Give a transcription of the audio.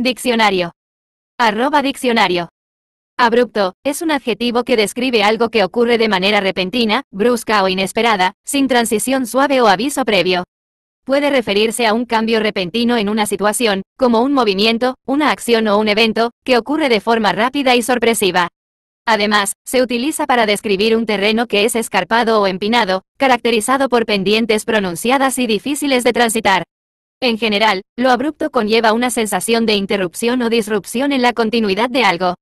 Diccionario. Arroba diccionario. Abrupto, es un adjetivo que describe algo que ocurre de manera repentina, brusca o inesperada, sin transición suave o aviso previo. Puede referirse a un cambio repentino en una situación, como un movimiento, una acción o un evento, que ocurre de forma rápida y sorpresiva. Además, se utiliza para describir un terreno que es escarpado o empinado, caracterizado por pendientes pronunciadas y difíciles de transitar. En general, lo abrupto conlleva una sensación de interrupción o disrupción en la continuidad de algo.